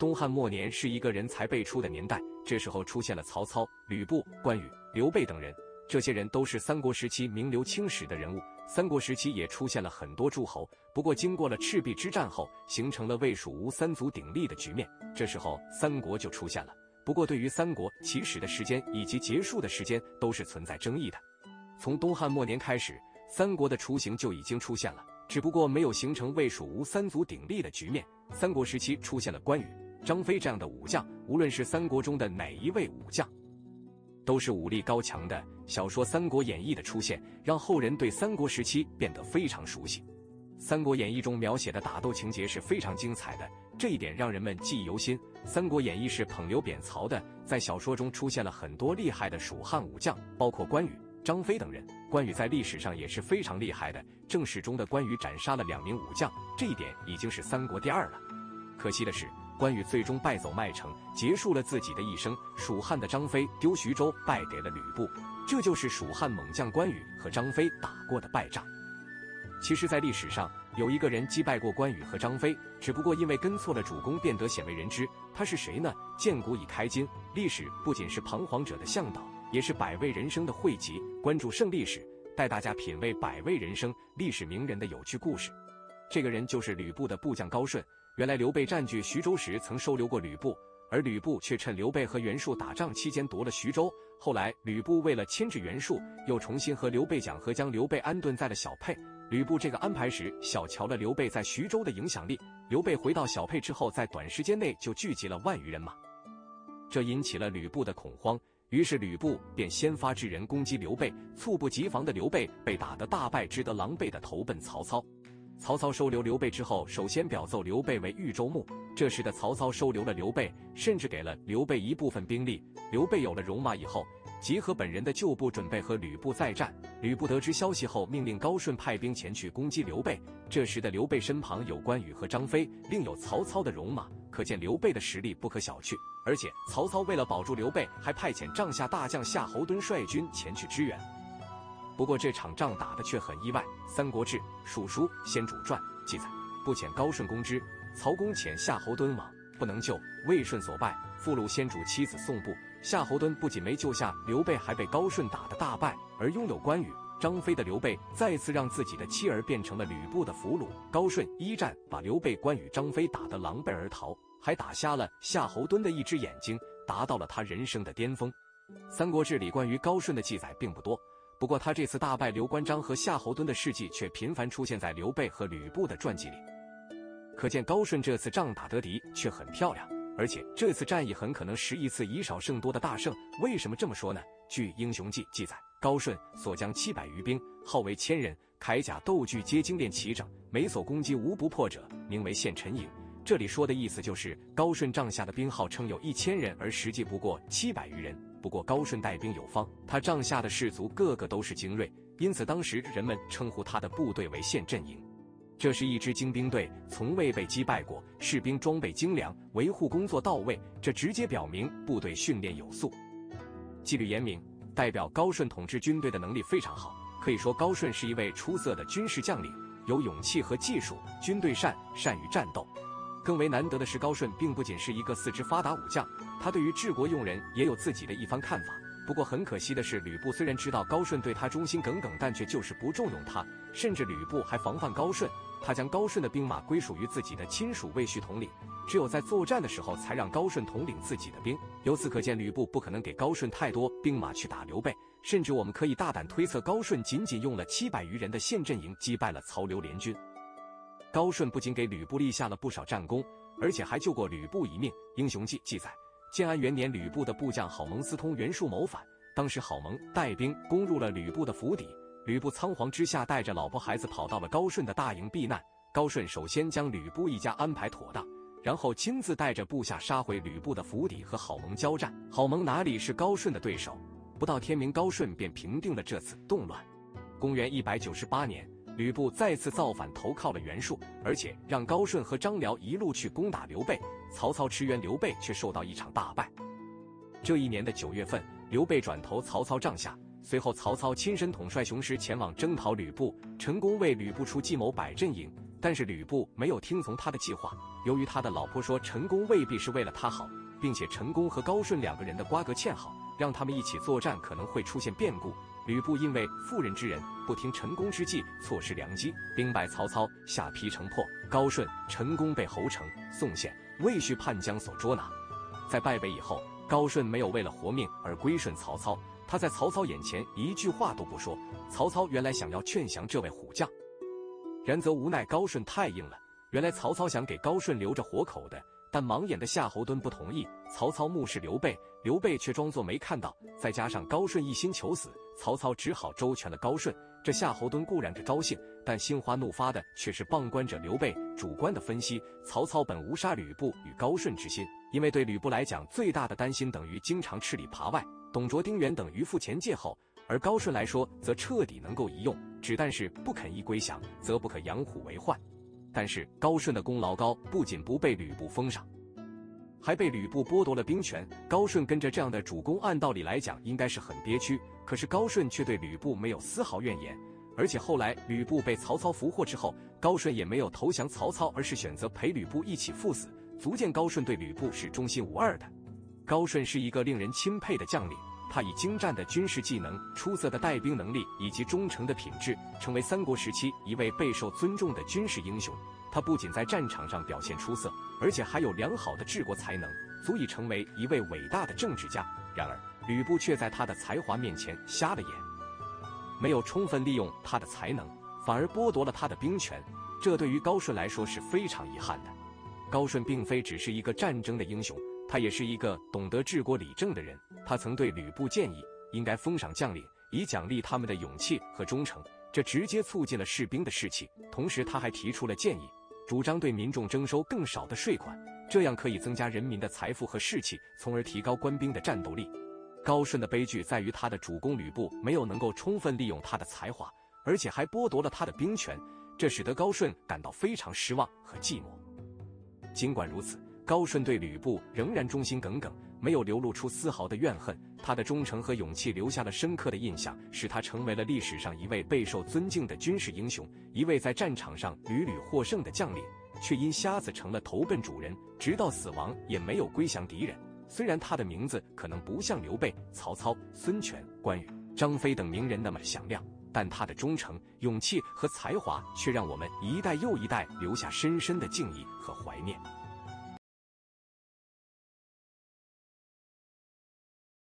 东汉末年是一个人才辈出的年代，这时候出现了曹操、吕布、关羽、刘备等人，这些人都是三国时期名留青史的人物。三国时期也出现了很多诸侯，不过经过了赤壁之战后，形成了魏蜀吴三足鼎立的局面，这时候三国就出现了。不过对于三国起始的时间以及结束的时间都是存在争议的。从东汉末年开始，三国的雏形就已经出现了，只不过没有形成魏蜀吴三足鼎立的局面。三国时期出现了关羽。张飞这样的武将，无论是三国中的哪一位武将，都是武力高强的。小说《三国演义》的出现，让后人对三国时期变得非常熟悉。《三国演义》中描写的打斗情节是非常精彩的，这一点让人们记忆犹新。《三国演义》是捧刘贬曹的，在小说中出现了很多厉害的蜀汉武将，包括关羽、张飞等人。关羽在历史上也是非常厉害的，正史中的关羽斩杀了两名武将，这一点已经是三国第二了。可惜的是。关羽最终败走麦城，结束了自己的一生。蜀汉的张飞丢徐州，败给了吕布，这就是蜀汉猛将关羽和张飞打过的败仗。其实，在历史上有一个人击败过关羽和张飞，只不过因为跟错了主公，变得鲜为人知。他是谁呢？见古已开今，历史不仅是彷徨者的向导，也是百味人生的汇集。关注胜历史，带大家品味百味人生历史名人的有趣故事。这个人就是吕布的部将高顺。原来刘备占据徐州时曾收留过吕布，而吕布却趁刘备和袁术打仗期间夺了徐州。后来吕布为了牵制袁术，又重新和刘备讲和，将刘备安顿在了小沛。吕布这个安排时，小瞧了刘备在徐州的影响力。刘备回到小沛之后，在短时间内就聚集了万余人马，这引起了吕布的恐慌。于是吕布便先发制人攻击刘备，猝不及防的刘备被打得大败，只得狼狈的投奔曹操。曹操收留刘备之后，首先表奏刘备为豫州牧。这时的曹操收留了刘备，甚至给了刘备一部分兵力。刘备有了戎马以后，集合本人的旧部，准备和吕布再战。吕布得知消息后，命令高顺派兵前去攻击刘备。这时的刘备身旁有关羽和张飞，另有曹操的戎马，可见刘备的实力不可小觑。而且曹操为了保住刘备，还派遣帐下大将夏侯惇率军前去支援。不过这场仗打的却很意外，《三国志·蜀书·先主传》记载：不遣高顺攻之，曹公遣夏侯惇往，不能救，魏顺所败，俘虏先主妻子宋布。夏侯惇不仅没救下刘备，还被高顺打得大败。而拥有关羽、张飞的刘备，再次让自己的妻儿变成了吕布的俘虏。高顺一战把刘备、关羽、张飞打得狼狈而逃，还打瞎了夏侯惇的一只眼睛，达到了他人生的巅峰。《三国志》里关于高顺的记载并不多。不过，他这次大败刘关张和夏侯惇的事迹却频繁出现在刘备和吕布的传记里，可见高顺这次仗打得敌却很漂亮，而且这次战役很可能是一次以少胜多的大胜。为什么这么说呢？据《英雄记》记载，高顺所将七百余兵，号为千人，铠甲斗具皆精炼齐整，每所攻击无不破者，名为陷陈营。这里说的意思就是高顺帐下的兵号称有一千人，而实际不过七百余人。不过高顺带兵有方，他帐下的士卒个个都是精锐，因此当时人们称呼他的部队为县阵营。这是一支精兵队，从未被击败过，士兵装备精良，维护工作到位，这直接表明部队训练有素，纪律严明，代表高顺统治军队的能力非常好。可以说高顺是一位出色的军事将领，有勇气和技术，军队善，善于战斗。更为难得的是，高顺并不仅是一个四肢发达武将，他对于治国用人也有自己的一番看法。不过很可惜的是，吕布虽然知道高顺对他忠心耿耿，但却就是不重用他，甚至吕布还防范高顺，他将高顺的兵马归属于自己的亲属魏续统领，只有在作战的时候才让高顺统领自己的兵。由此可见，吕布不可能给高顺太多兵马去打刘备，甚至我们可以大胆推测，高顺仅仅用了七百余人的县阵营击败了曹刘联军。高顺不仅给吕布立下了不少战功，而且还救过吕布一命。《英雄记》记载，建安元年，吕布的部将郝萌私通袁术谋反，当时郝萌带兵攻入了吕布的府邸，吕布仓皇之下带着老婆孩子跑到了高顺的大营避难。高顺首先将吕布一家安排妥当，然后亲自带着部下杀回吕布的府邸和郝萌交战。郝萌哪里是高顺的对手？不到天明，高顺便平定了这次动乱。公元一百九十八年。吕布再次造反，投靠了袁术，而且让高顺和张辽一路去攻打刘备。曹操驰援刘备，却受到一场大败。这一年的九月份，刘备转投曹操帐下。随后，曹操亲身统帅雄师前往征讨吕布，成功为吕布出计谋摆阵营。但是吕布没有听从他的计划，由于他的老婆说陈宫未必是为了他好，并且陈宫和高顺两个人的瓜葛欠好，让他们一起作战可能会出现变故。吕布因为妇人之仁，不听陈宫之计，错失良机，兵败曹操，下邳城破。高顺、陈宫被侯成、宋宪、魏续叛将所捉拿。在败北以后，高顺没有为了活命而归顺曹操，他在曹操眼前一句话都不说。曹操原来想要劝降这位虎将，然则无奈高顺太硬了。原来曹操想给高顺留着活口的。但盲眼的夏侯惇不同意，曹操目视刘备，刘备却装作没看到。再加上高顺一心求死，曹操只好周全了高顺。这夏侯惇固然是高兴，但心花怒发的却是傍观者刘备。主观的分析，曹操本无杀吕布与高顺之心，因为对吕布来讲，最大的担心等于经常吃里扒外，董卓、丁原等于付前借后；而高顺来说，则彻底能够一用，只但是不肯一归降，则不可养虎为患。但是高顺的功劳高，不仅不被吕布封赏，还被吕布剥夺了兵权。高顺跟着这样的主公，按道理来讲应该是很憋屈，可是高顺却对吕布没有丝毫怨言。而且后来吕布被曹操俘获之后，高顺也没有投降曹操，而是选择陪吕布一起赴死，足见高顺对吕布是忠心无二的。高顺是一个令人钦佩的将领。他以精湛的军事技能、出色的带兵能力以及忠诚的品质，成为三国时期一位备受尊重的军事英雄。他不仅在战场上表现出色，而且还有良好的治国才能，足以成为一位伟大的政治家。然而，吕布却在他的才华面前瞎了眼，没有充分利用他的才能，反而剥夺了他的兵权。这对于高顺来说是非常遗憾的。高顺并非只是一个战争的英雄。他也是一个懂得治国理政的人。他曾对吕布建议，应该封赏将领，以奖励他们的勇气和忠诚，这直接促进了士兵的士气。同时，他还提出了建议，主张对民众征收更少的税款，这样可以增加人民的财富和士气，从而提高官兵的战斗力。高顺的悲剧在于他的主公吕布没有能够充分利用他的才华，而且还剥夺了他的兵权，这使得高顺感到非常失望和寂寞。尽管如此。高顺对吕布仍然忠心耿耿，没有流露出丝毫的怨恨。他的忠诚和勇气留下了深刻的印象，使他成为了历史上一位备受尊敬的军事英雄，一位在战场上屡屡获胜的将领，却因瞎子成了投奔主人，直到死亡也没有归降敌人。虽然他的名字可能不像刘备、曹操、孙权、关羽、张飞等名人那么响亮，但他的忠诚、勇气和才华却让我们一代又一代留下深深的敬意和怀念。